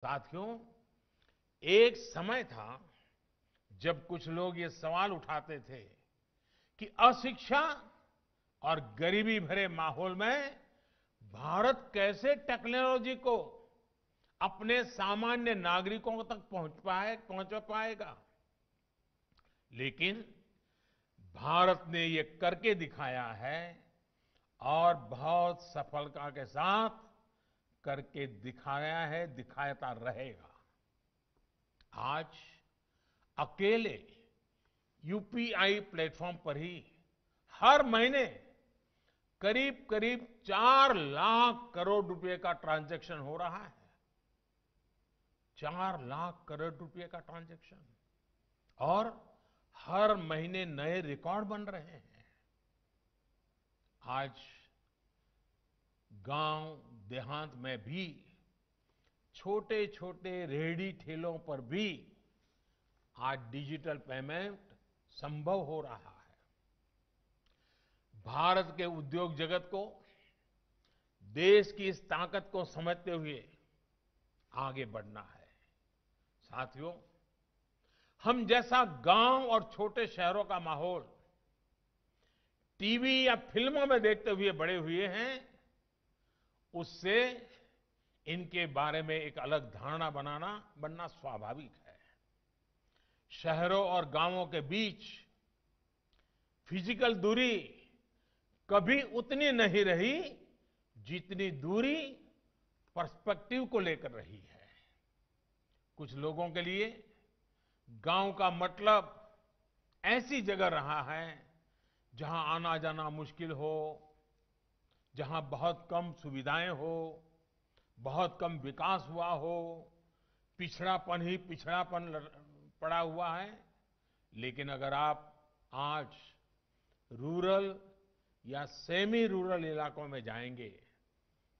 साथियों, एक समय था जब कुछ लोग ये सवाल उठाते थे कि अशिक्षा और गरीबी भरे माहौल में भारत कैसे टेक्नोलॉजी को अपने सामान्य नागरिकों तक पहुँच पाए, पहुँच पाएगा? लेकिन भारत ने ये करके दिखाया है और बहुत सफलता के साथ करके दिखाया है, दिखाता रहेगा। आज अकेले यूपीआई प्लेटफॉर्म पर ही हर महीने करीब करीब चार लाख करोड़ रुपए का ट्रांजैक्शन हो रहा है। चार लाख करोड़ रुपए का ट्रांजैक्शन। और हर महीने नए रिकॉर्ड बन रहे हैं। आज गाँव देहात में भी छोटे छोटे रेहड़ी ठेलों पर भी आज डिजिटल पेमेंट संभव हो रहा है। भारत के उद्योग जगत को, देश की इस ताकत को समझते हुए आगे बढ़ना है। साथियों, हम जैसा गाँव और छोटे शहरों का माहौल टीवी या फ़िल्मों में देखते हुए बड़े हुए हैं उससे इनके बारे में एक अलग धारणा बनाना, बनना स्वाभाविक है। शहरों और गाँवों के बीच फ़िज़िकल दूरी कभी उतनी नहीं रही जितनी दूरी पर्सपेक्टिव को लेकर रही है। कुछ लोगों के लिए गाँव का मतलब ऐसी जगह रहा है जहाँ आना जाना मुश्किल हो जहाँ बहुत कम सुविधाएँ हो, बहुत कम विकास हुआ हो, पिछड़ापन ही पिछड़ापन पड़ा हुआ है। लेकिन अगर आप आज रूरल या सेमी रूरल इलाकों में जाएँगे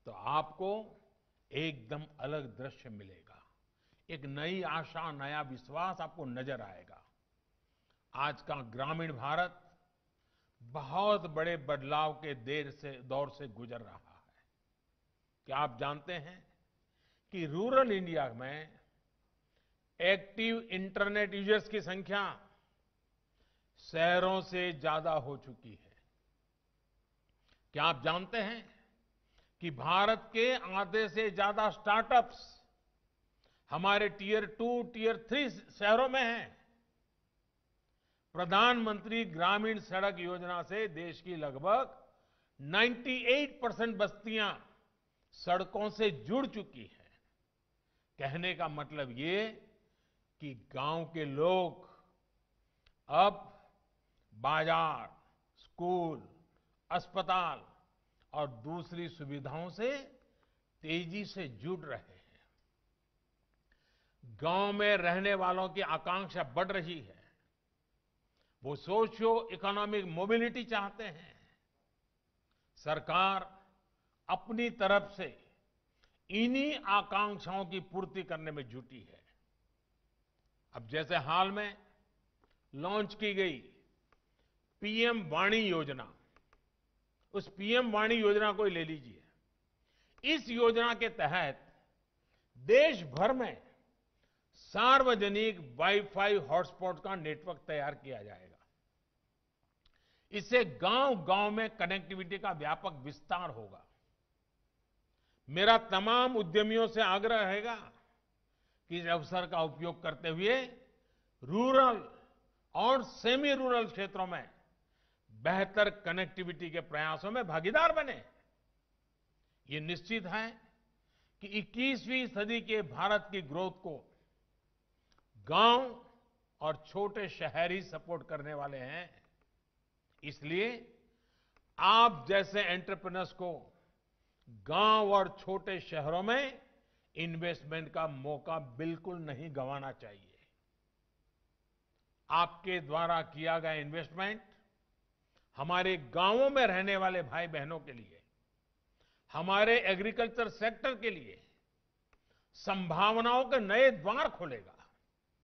तो आपको एकदम अलग दृश्य मिलेगा। एक नई आशा, नया विश्वास आपको नज़र आएगा। आज का ग्रामीण भारत बहुत बड़े बदलाव के देर से, दौर से गुजर रहा है। क्या आप जानते हैं कि रूरल इंडिया में एक्टिव इंटरनेट यूज़र्स की संख्या शहरों से ज़्यादा हो चुकी है। क्या आप जानते हैं कि भारत के आधे से ज़्यादा स्टार्टअप्स हमारे टीयर टू टीयर थ्री शहरों में हैं? प्रधानमंत्री ग्रामीण सड़क योजना से देश की लगभग 98 परसेंट बस्तियाँ सड़कों से जुड़ चुकी है। कहने का मतलब ये कि गाँव के लोग अब बाज़ार, स्कूल, अस्पताल और दूसरी सुविधाओं से तेज़ी से जुड़ रहे हैं। गाँव में रहने वालों की आकांक्षा बढ़ रही है। वो सोशियो इकोनॉमिक मोबिलिटी चाहते हैं। सरकार अपनी तरफ़ से इन्हीं आकांक्षाओं की पूर्ति करने में जुटी है। अब जैसे हाल में लॉन्च की गई पीएम वाणी योजना, उस पीएम वाणी योजना को ही ले लीजिए। इस योजना के तहत देश भर में सार्वजनिक वाईफाई हॉटस्पॉट का नेटवर्क तैयार किया जाएगा। इससे गाँव गाँव में कनेक्टिविटी का व्यापक विस्तार होगा। मेरा तमाम उद्यमियों से आग्रह रहेगा कि इस अवसर का उपयोग करते हुए रूरल और सेमी रूरल क्षेत्रों में बेहतर कनेक्टिविटी के प्रयासों में भागीदार बने। ये निश्चित है कि 21वीं सदी के भारत की ग्रोथ को गाँव और छोटे शहर ही सपोर्ट करने वाले हैं। इसलिए आप जैसे एंटरप्रेन्योर्स को गाँव और छोटे शहरों में इन्वेस्टमेंट का मौका बिल्कुल नहीं गंवाना चाहिए। आपके द्वारा किया गया इन्वेस्टमेंट हमारे गाँवों में रहने वाले भाई बहनों के लिए, हमारे एग्रीकल्चर सेक्टर के लिए संभावनाओं के नए द्वार खोलेगा।